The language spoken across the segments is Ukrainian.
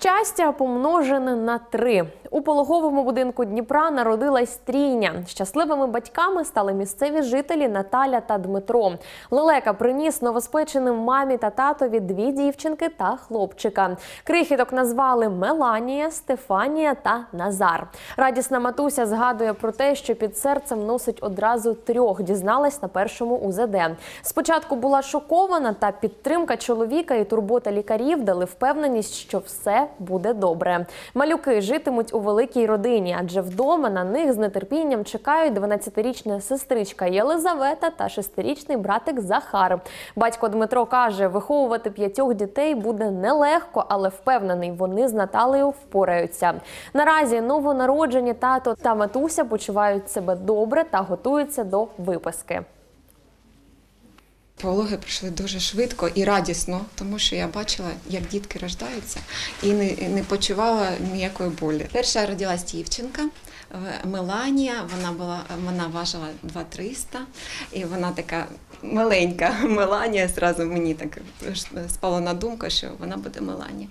Щастя помножене на три. У пологовому будинку Дніпра народилась трійня. Щасливими батьками стали місцеві жителі Наталя та Дмитро. Лелека приніс новоспеченим мамі та татові дві дівчинки та хлопчика. Крихіток назвали Меланія, Стефанія та Назар. Радісна матуся згадує про те, що під серцем носить одразу трьох. Дізналась на першому УЗД. Спочатку була шокована, та підтримка чоловіка і турбота лікарів дали впевненість, що все буде добре. Малюки житимуть у великій родині, адже вдома на них з нетерпінням чекають 12-річна сестричка Єлизавета та 6-річний братик Захар. Батько Дмитро каже, виховувати п'ятьох дітей буде нелегко, але впевнений, вони з Наталею впораються. Наразі новонароджені тато та матуся почувають себе добре та готуються до виписки. Пологи пройшли дуже швидко і радісно, тому що я бачила, як дітки рождаються, і не, не почувала ніякої болі. Перша родилась дівчинка. Е, Меланія, вона була вона важила 2300, і вона така маленька Меланія. Зразу мені так спало на думку, що вона буде Меланія.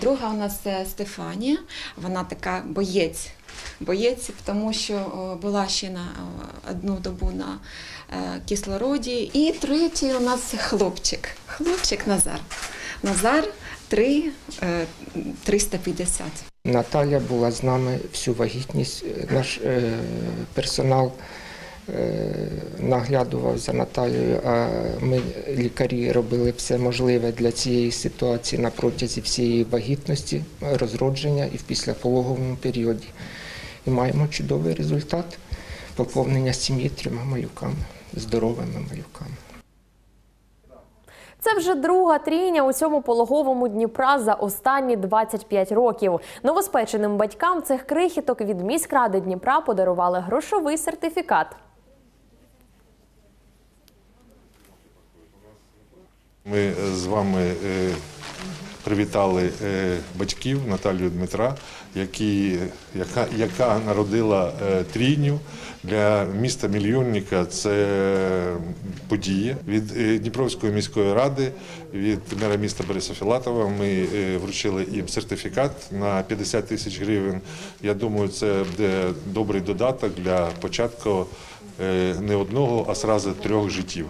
Друга у нас е, Стефанія, вона така боєць. Боєць, тому що була ще на одну добу на е, кислороді. І третій у нас хлопчик. Хлопчик Назар. Назар 3, е, 350. Наталя була з нами всю вагітність. Наш е, персонал е, наглядував за Наталією, а ми, лікарі, робили все можливе для цієї ситуації на протязі всієї вагітності, розродження і в післяпологовому періоді. І маємо чудовий результат поповнення сім'ї трьома малюками, здоровими малюками. Це вже друга трійня у цьому пологовому Дніпра за останні 25 років. Новоспеченим батькам цих крихіток від міськради Дніпра подарували грошовий сертифікат. Ми е, з вами е, привітали е, батьків Наталію Дмитра, які, яка, яка народила е, трійню для міста мільйонника. Це подія від е, Дніпровської міської ради, від мера міста Бориса Філатова. Ми вручили їм сертифікат на 50 тисяч гривень. Я думаю, це буде добрий додаток для початку не одного, а зразу трьох життів.